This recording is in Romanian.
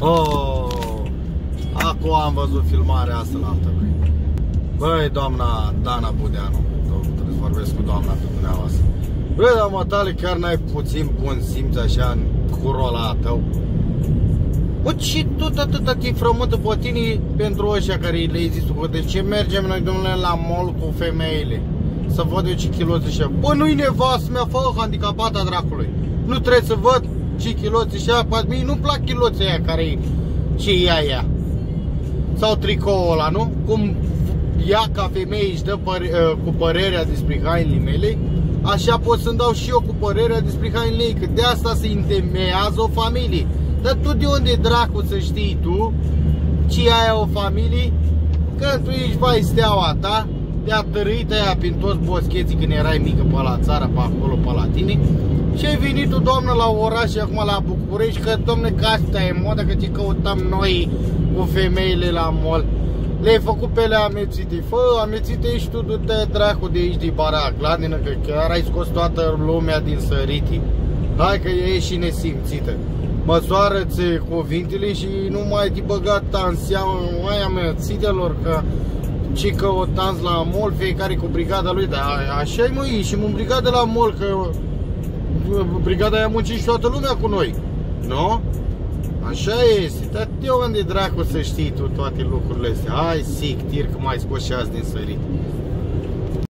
Oh, acum am văzut filmarea asta la altă vreme. Băi, doamna Dana Budeanu, trebuie să vorbesc cu doamna pe dumneavoastră. Băi, dar mă tale, chiar n-ai puțin bun simț așa în curul ăla tău. Bă, ce tot atâta te frământă pe tine pentru ăștia care le-ai zis Bă, de ce mergem noi, domnule, la mall cu femeile? Să văd eu ce kiloți așa. Bă, nu-i nevastă mea, fă handicapata dracului. Nu trebuie să văd ce chiloți așa, poate mie nu plac chiloții aia care ce ia ea. Sau tricoul ăla, nu? Cum ea ca femeie își dă păr ă, cu părerea despre hainele mele, așa pot să-mi dau și eu cu părerea despre hainele ei, că de asta se întemeiază o familie. Dar tu de unde dracu să știi tu ce aia o familie? Când tu ești vai steaua ta, te-a tărâit aia prin toți boscheții când erai mică pe la țară, pe acolo, pe la tine și ai venit tu, doamnă, la oraș și acum la București, că, domne, că asta e moda, că ce căutăm noi cu femeile la mall. Le-ai făcut pe le amețite, fă, amețite ești tu, du-te dracu de aici, de barac, ladină, că chiar ai scos toată lumea din săriti. Hai că e și nesimțită. Măsoară-ți cuvintele și nu mai te băga în seama mai amețitelor, că ce căutați la mall, fiecare cu brigada lui, dar așa e măi, și în brigada la mall, că brigada aia muncit și toată lumea cu noi. Nu? Așa este, dar de unde dracu să știi tu toate lucrurile astea? Hai, sic, tir că mai scos și azi din sărit.